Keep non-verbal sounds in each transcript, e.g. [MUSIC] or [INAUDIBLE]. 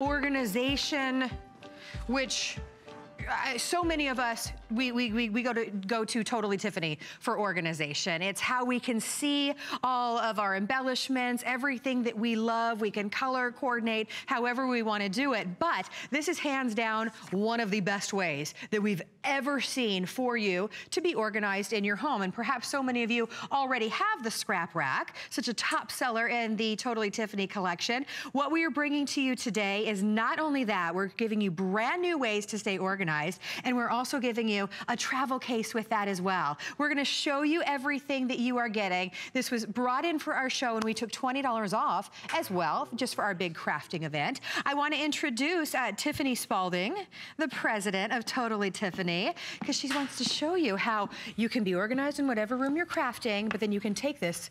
organization, which uh, so many of us, we, we, we, we, go to go to Totally Tiffany for organization. It's how we can see all of our embellishments, everything that we love. We can color coordinate however we want to do it. But this is hands down one of the best ways that we've ever seen for you to be organized in your home. And perhaps so many of you already have the scrap rack, such a top seller in the Totally Tiffany collection. What we are bringing to you today is not only that, we're giving you brand new ways to stay organized, and we're also giving you a travel case with that as well. We're gonna show you everything that you are getting. This was brought in for our show, and we took $20 off as well, just for our big crafting event. I wanna introduce uh, Tiffany Spalding, the president of Totally Tiffany because she wants to show you how you can be organized in whatever room you're crafting, but then you can take this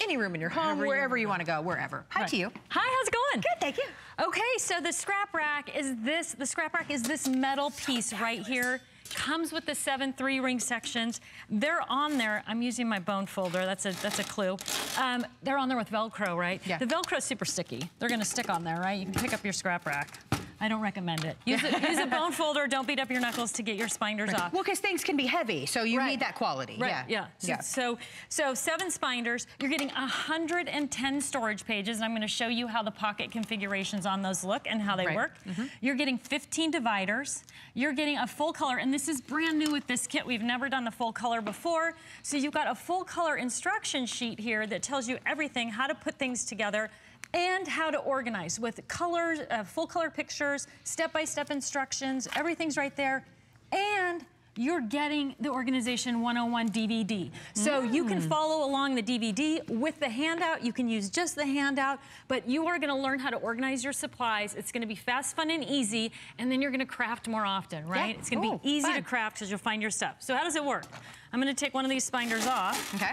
any room in your home, wherever, wherever you want to go, wherever. Hi right. to you. Hi, how's it going? Good, thank you. Okay, so the scrap rack is this, the scrap rack is this metal piece so right here comes with the seven three ring sections. They're on there. I'm using my bone folder. That's a that's a clue. Um, they're on there with Velcro, right? Yeah. The Velcro's super sticky. They're gonna stick on there, right? You can pick up your scrap rack. I don't recommend it. Use a, use a bone folder. Don't beat up your knuckles to get your spinders right. off. Well, because things can be heavy, so you right. need that quality. Right. Yeah. Yeah. So, yeah. so, so seven spinders. You're getting 110 storage pages, and I'm going to show you how the pocket configurations on those look and how they right. work. Mm -hmm. You're getting 15 dividers. You're getting a full color, and this is brand new with this kit. We've never done the full color before. So you've got a full color instruction sheet here that tells you everything, how to put things together and how to organize with colors, uh, full color pictures, step-by-step -step instructions, everything's right there. And you're getting the Organization 101 DVD. So mm. you can mm. follow along the DVD with the handout. You can use just the handout, but you are gonna learn how to organize your supplies. It's gonna be fast, fun, and easy, and then you're gonna craft more often, right? Yeah. It's gonna Ooh, be easy fun. to craft because you'll find your stuff. So how does it work? I'm gonna take one of these spinders off. Okay.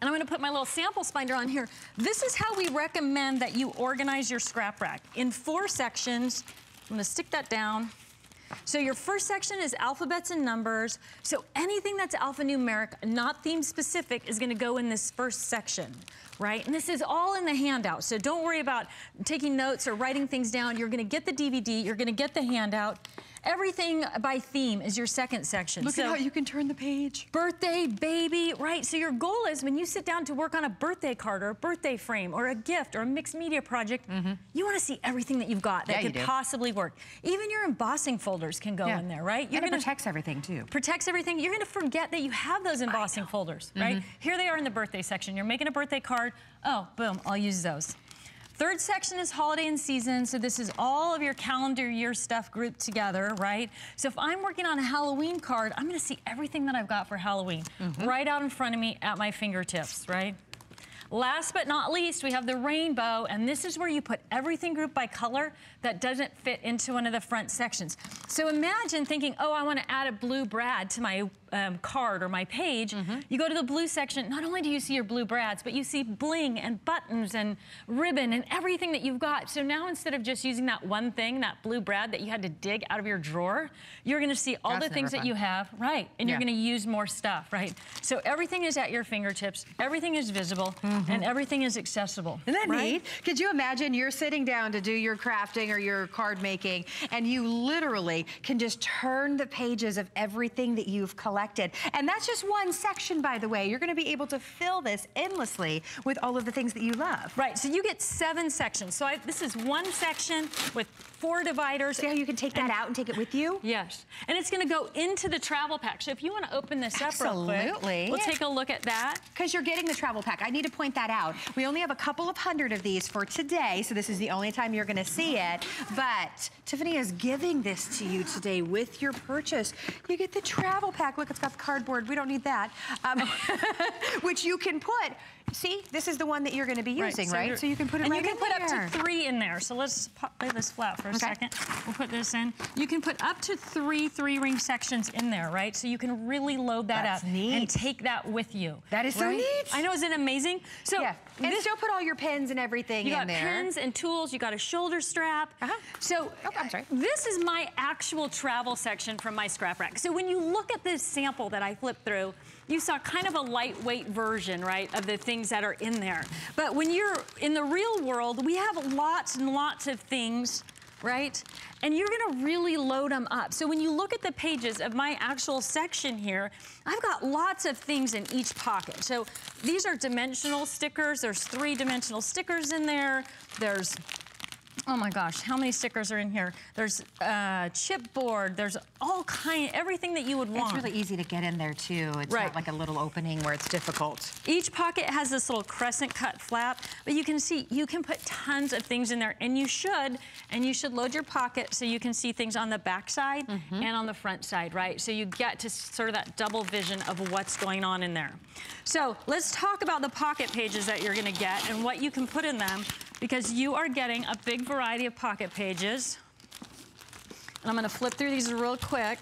And I'm gonna put my little sample spinder on here. This is how we recommend that you organize your scrap rack. In four sections, I'm gonna stick that down. So your first section is alphabets and numbers. So anything that's alphanumeric, not theme specific, is gonna go in this first section, right? And this is all in the handout. So don't worry about taking notes or writing things down. You're gonna get the DVD, you're gonna get the handout. Everything by theme is your second section. Look so, at how you can turn the page. Birthday, baby, right? So your goal is when you sit down to work on a birthday card or a birthday frame or a gift or a mixed media project, mm -hmm. you want to see everything that you've got that yeah, could possibly work. Even your embossing folders can go yeah. in there, right? You're and gonna, it protects everything too. Protects everything. You're gonna forget that you have those embossing folders, right? Mm -hmm. Here they are in the birthday section. You're making a birthday card. Oh, boom, I'll use those. Third section is holiday and season, so this is all of your calendar year stuff grouped together, right? So if I'm working on a Halloween card, I'm gonna see everything that I've got for Halloween mm -hmm. right out in front of me at my fingertips, right? Last but not least, we have the rainbow, and this is where you put everything grouped by color that doesn't fit into one of the front sections. So imagine thinking, oh, I want to add a blue brad to my um, card or my page, mm -hmm. you go to the blue section, not only do you see your blue brads, but you see bling and buttons and ribbon and everything that you've got. So now instead of just using that one thing, that blue brad that you had to dig out of your drawer, you're gonna see all That's the things fun. that you have, right, and yeah. you're gonna use more stuff, right? So everything is at your fingertips, everything is visible, mm -hmm. and everything is accessible. Isn't that right? neat? Could you imagine you're sitting down to do your crafting or your card making, and you literally can just turn the pages of everything that you've collected. And that's just one section, by the way. You're gonna be able to fill this endlessly with all of the things that you love. Right, so you get seven sections. So I, this is one section with four dividers. See how you can take that out and take it with you? Yes, and it's gonna go into the travel pack. So if you wanna open this Absolutely. up real quick, we'll take a look at that. Because you're getting the travel pack. I need to point that out. We only have a couple of hundred of these for today, so this is the only time you're gonna see it. But Tiffany is giving this to you today with your purchase. You get the travel pack. Look, it's got the cardboard. We don't need that. Um, [LAUGHS] which you can put See, this is the one that you're going to be using, right? So, right? so you can put it and right you can put there. up to three in there. So let's lay this flat for a okay. second. We'll put this in. You can put up to three three-ring sections in there, right? So you can really load that That's up neat. and take that with you. That is right? so neat. I know, isn't it amazing? So yeah. And this, still put all your pens and everything in there. You got pens and tools. You got a shoulder strap. Uh -huh. So oh, I'm sorry. this is my actual travel section from my scrap rack. So when you look at this sample that I flipped through, you saw kind of a lightweight version, right, of the things that are in there. But when you're in the real world, we have lots and lots of things right? And you're gonna really load them up. So when you look at the pages of my actual section here, I've got lots of things in each pocket. So these are dimensional stickers. There's three dimensional stickers in there. There's Oh my gosh, how many stickers are in here? There's uh, chipboard, there's all kind, everything that you would want. It's really easy to get in there too. It's right. not like a little opening where it's difficult. Each pocket has this little crescent cut flap, but you can see, you can put tons of things in there and you should, and you should load your pocket so you can see things on the back side mm -hmm. and on the front side, right? So you get to sort of that double vision of what's going on in there. So let's talk about the pocket pages that you're gonna get and what you can put in them because you are getting a big variety of pocket pages. And I'm gonna flip through these real quick.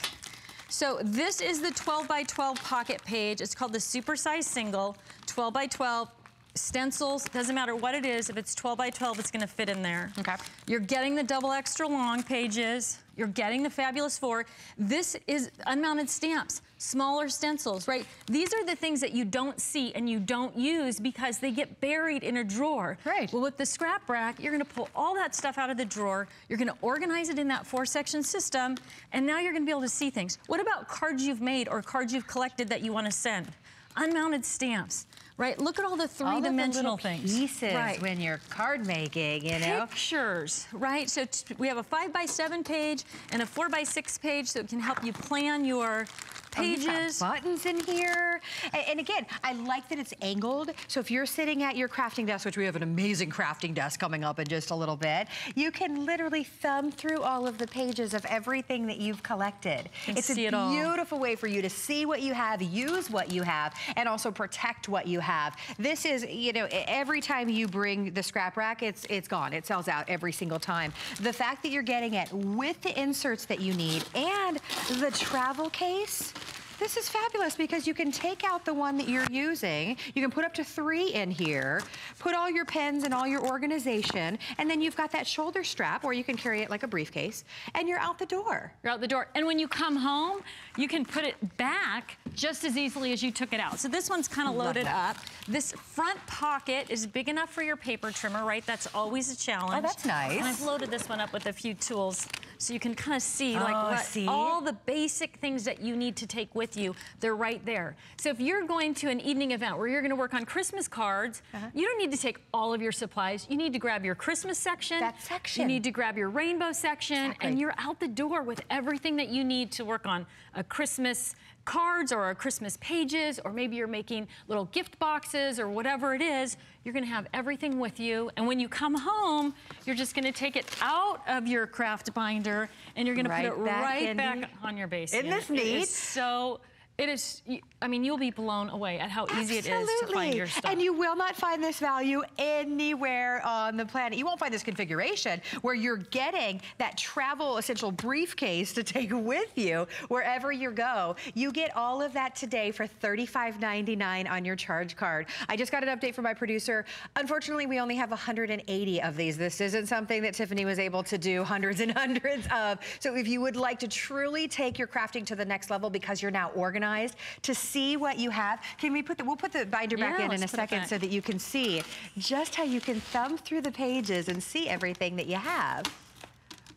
So this is the 12 by 12 pocket page. It's called the Super Size Single, 12 by 12 stencils, doesn't matter what it is, if it's 12 by 12, it's gonna fit in there. Okay. You're getting the double extra long pages. You're getting the Fabulous Four. This is unmounted stamps, smaller stencils, right? These are the things that you don't see and you don't use because they get buried in a drawer. Right. Well, with the scrap rack, you're gonna pull all that stuff out of the drawer. You're gonna organize it in that four section system, and now you're gonna be able to see things. What about cards you've made or cards you've collected that you wanna send? Unmounted stamps right? Look at all the three-dimensional things. pieces right. when you're card making, you know? Pictures, right? So we have a five by seven page and a four by six page so it can help you plan your oh, pages. Oh, buttons in here. And, and, again, I like that it's angled. So if you're sitting at your crafting desk, which we have an amazing crafting desk coming up in just a little bit, you can literally thumb through all of the pages of everything that you've collected. It's a it beautiful way for you to see what you have, use what you have, and also protect what you have. This is, you know, every time you bring the scrap rack, it's it's gone. It sells out every single time. The fact that you're getting it with the inserts that you need and the travel case, this is fabulous because you can take out the one that you're using. You can put up to three in here, put all your pens and all your organization, and then you've got that shoulder strap or you can carry it like a briefcase, and you're out the door. You're out the door. And when you come home, you can put it back just as easily as you took it out. So this one's kind of loaded up. This front pocket is big enough for your paper trimmer, right? That's always a challenge. Oh, that's nice. And I've loaded this one up with a few tools so you can kind of see like oh, what, see? all the basic things that you need to take with you. They're right there. So if you're going to an evening event where you're going to work on Christmas cards, uh -huh. you don't need to take all of your supplies. You need to grab your Christmas section. That section. You need to grab your rainbow section, exactly. and you're out the door with everything that you need to work on a Christmas cards or Christmas pages, or maybe you're making little gift boxes or whatever it is, you're gonna have everything with you. And when you come home, you're just gonna take it out of your craft binder and you're gonna right put it back right back on your base. Isn't this neat? so it is, I mean, you'll be blown away at how easy Absolutely. it is to find your stuff. And you will not find this value anywhere on the planet. You won't find this configuration where you're getting that travel essential briefcase to take [LAUGHS] with you wherever you go. You get all of that today for $35.99 on your charge card. I just got an update from my producer. Unfortunately, we only have 180 of these. This isn't something that Tiffany was able to do hundreds and hundreds of. So if you would like to truly take your crafting to the next level because you're now organized organized to see what you have. Can we put the, we'll put the binder back yeah, in in a second so that you can see just how you can thumb through the pages and see everything that you have.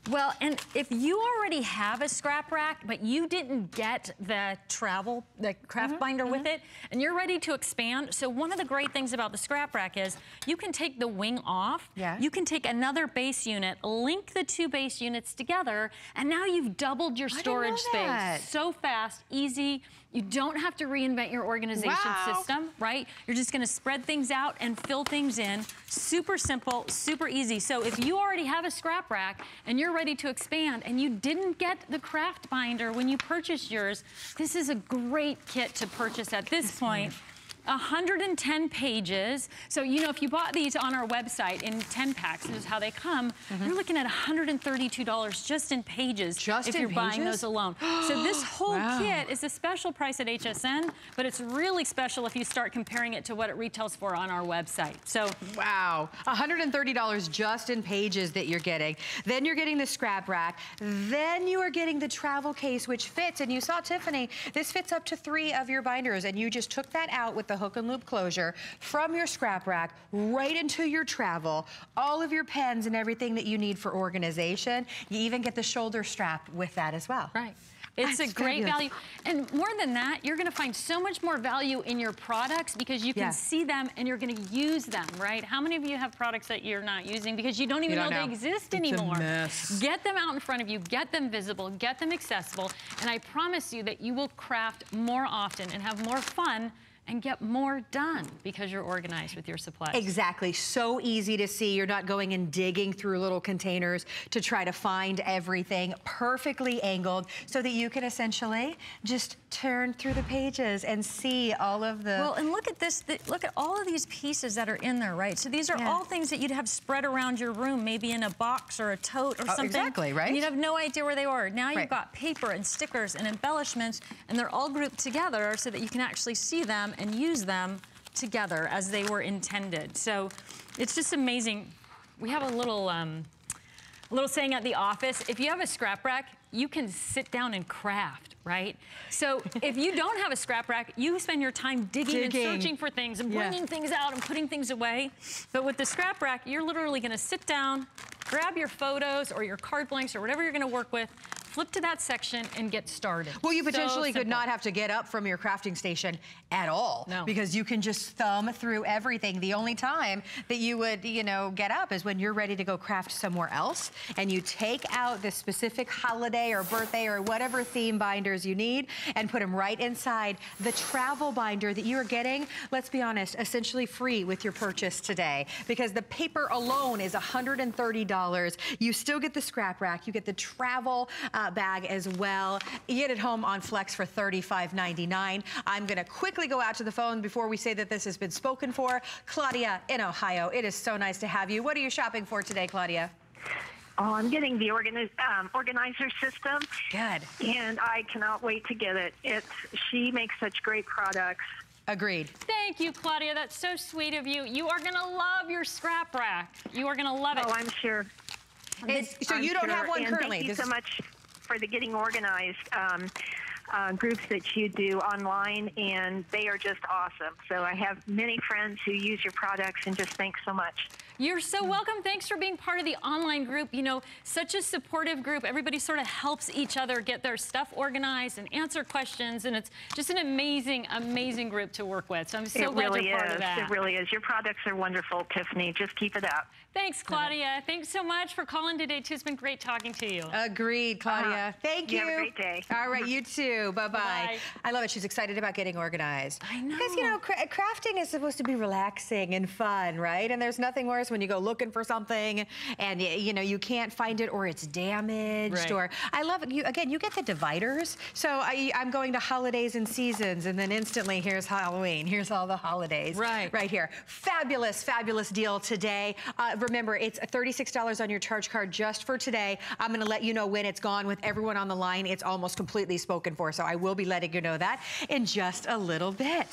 Well, and if you already have a scrap rack, but you didn't get the travel, the craft mm -hmm, binder mm -hmm. with mm-hmm. it, and you're ready to expand, so one of the great things about the scrap rack is you can take the wing off, yeah. you can take another base unit, link the two base units together, and now you've doubled your storage space. So fast, easy, you don't have to reinvent your organization wow. system, right? You're just gonna spread things out and fill things in. Super simple, super easy. So if you already have a scrap rack and you're ready to expand and you didn't get the craft binder when you purchased yours, this is a great kit to purchase at this point 110 pages. So, you know, if you bought these on our website in 10 packs, this is how they come, mm -hmm. you're looking at $132 just in pages just if in you're pages? buying those alone. [GASPS] so this whole wow. kit is a special price at HSN, but it's really special if you start comparing it to what it retails for on our website. So Wow, $130 just in pages that you're getting. Then you're getting the scrap rack. Then you are getting the travel case, which fits, and you saw Tiffany, this fits up to three of your binders, and you just took that out with the hook and loop closure from your scrap rack right into your travel, all of your pens and everything that you need for organization. You even get the shoulder strap with that as well. Right. It's That's a great fabulous. value. And more than that, you're gonna find so much more value in your products because you can see them and you're gonna use them, right? How many of you have products that you're not using because you don't even you don't know, know, they exist it's anymore? Get them out in front of you, get them visible, get them accessible, and I promise you that you will craft more often and have more fun and get more done because you're organized with your supplies. Exactly. So easy to see. You're not going and digging through little containers to try to find everything perfectly angled so that you can essentially just turn through the pages and see all of the... Well, and look at this. Look at all of these pieces that are in there, right? So these are yeah. all things that you'd have spread around your room, maybe in a box or a tote or oh, something. Exactly, right? And you'd have no idea where they were. Now right. you've got paper and stickers and embellishments, and they're all grouped together so that you can actually see them and use them together as they were intended. So it's just amazing. We have a little, um, a little saying at the office, if you have a scrap rack, you can sit down and craft, right? So [LAUGHS] if you don't have a scrap rack, you spend your time digging, digging. and searching for things and bringing yeah. things out and putting things away. But with the scrap rack, you're literally gonna sit down, grab your photos or your card blanks or whatever you're gonna work with, flip to that section and get started. Well, you potentially so could not have to get up from your crafting station at all. No. Because you can just thumb through everything. The only time that you would, you know, get up is when you're ready to go craft somewhere else and you take out the specific holiday or birthday or whatever theme binders you need and put them right inside the travel binder that you are getting, let's be honest, essentially free with your purchase today because the paper alone is $130. You still get the scrap rack, you get the travel uh, uh, bag as well. Get it home on Flex for $35.99. I'm going to quickly go out to the phone before we say that this has been spoken for. Claudia in Ohio, it is so nice to have you. What are you shopping for today, Claudia? Oh, I'm getting the organi um, organizer system. Good. And I cannot wait to get it. It's she makes such great products. Agreed. Thank you, Claudia. That's so sweet of you. You are going to love your scrap rack. You are going to love it. Oh, I'm sure. so I'm you don't sure. have one and currently. Thank you this so much for the getting organized um, uh, groups that you do online, and they are just awesome. So I have many friends who use your products, and just thanks so much. You're so welcome. Thanks for being part of the online group. You know, such a supportive group. Everybody sort of helps each other get their stuff organized and answer questions, and it's just an amazing, amazing group to work with. So I'm so it glad really you're part is. of that. It really is. Your products are wonderful, Tiffany. Just keep it up. Thanks, Claudia. Thanks so much for calling today, too. It's been great talking to you. Agreed, Claudia. Uh -huh. Thank you. you. Have a great day. All right, you too. [LAUGHS] Bye-bye. I love it. She's excited about getting organized. I know. Because, you know, cra crafting is supposed to be relaxing and fun, right? And there's nothing worse when you go looking for something and, you know, you can't find it or it's damaged right. or I love it. You, again, you get the dividers. So I, I'm going to holidays and seasons and then instantly here's Halloween. Here's all the holidays. Right. Right here. Fabulous, fabulous deal today. Uh, remember, it's $36 on your charge card just for today. I'm going to let you know when it's gone with everyone on the line. It's almost completely spoken for, so I will be letting you know that in just a little bit.